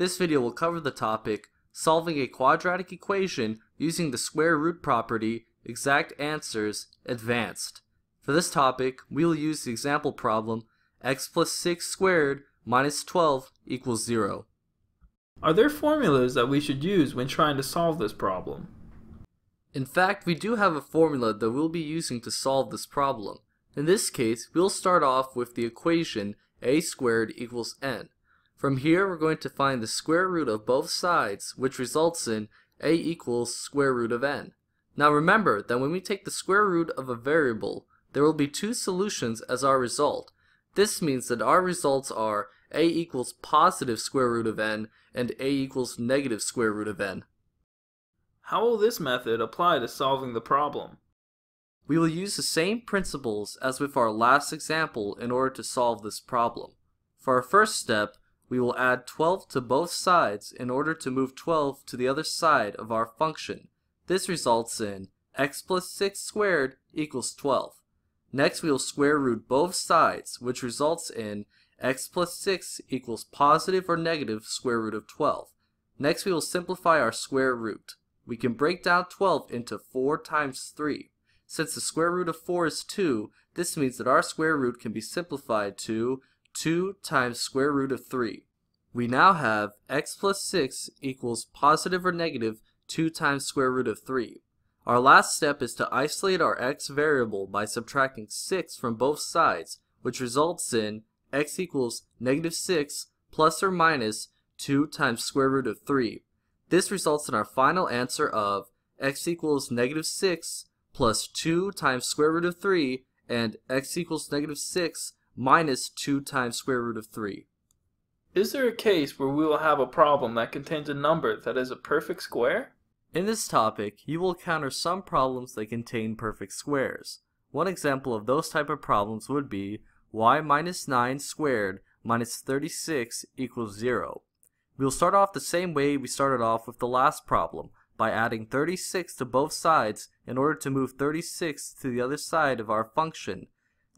This video will cover the topic solving a quadratic equation using the square root property, exact answers, advanced. For this topic, we will use the example problem x plus 6 squared minus 12 equals 0. Are there formulas that we should use when trying to solve this problem? In fact, we do have a formula that we'll be using to solve this problem. In this case, we'll start off with the equation a squared equals n. From here, we're going to find the square root of both sides, which results in a equals square root of n. Now remember that when we take the square root of a variable, there will be two solutions as our result. This means that our results are a equals positive square root of n and a equals negative square root of n. How will this method apply to solving the problem? We will use the same principles as with our last example in order to solve this problem. For our first step, we will add 12 to both sides in order to move 12 to the other side of our function. This results in x plus 6 squared equals 12. Next we will square root both sides, which results in x plus 6 equals positive or negative square root of 12. Next we will simplify our square root. We can break down 12 into 4 times 3. Since the square root of 4 is 2, this means that our square root can be simplified to 2 times square root of 3. We now have x plus 6 equals positive or negative 2 times square root of 3. Our last step is to isolate our x variable by subtracting 6 from both sides, which results in x equals negative 6 plus or minus 2 times square root of 3. This results in our final answer of x equals negative 6 plus 2 times square root of 3 and x equals negative 6 minus 2 times square root of 3. Is there a case where we will have a problem that contains a number that is a perfect square? In this topic, you will encounter some problems that contain perfect squares. One example of those type of problems would be y minus 9 squared minus 36 equals 0. We will start off the same way we started off with the last problem, by adding 36 to both sides in order to move 36 to the other side of our function.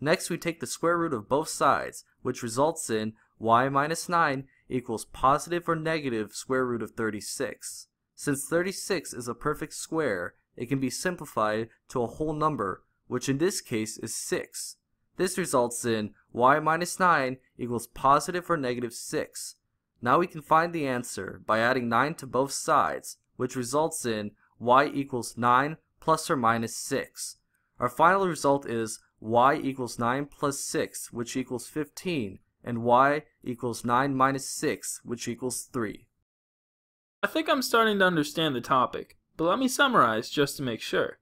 Next we take the square root of both sides, which results in y minus 9 equals positive or negative square root of 36. Since 36 is a perfect square, it can be simplified to a whole number, which in this case is 6. This results in y minus 9 equals positive or negative 6. Now we can find the answer by adding 9 to both sides, which results in y equals 9 plus or minus 6. Our final result is y equals 9 plus 6, which equals 15, and y equals 9 minus 6, which equals 3. I think I'm starting to understand the topic, but let me summarize just to make sure.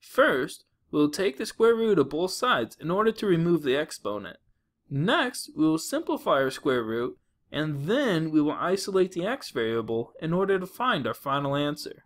First, we'll take the square root of both sides in order to remove the exponent. Next, we will simplify our square root and then we will isolate the x variable in order to find our final answer.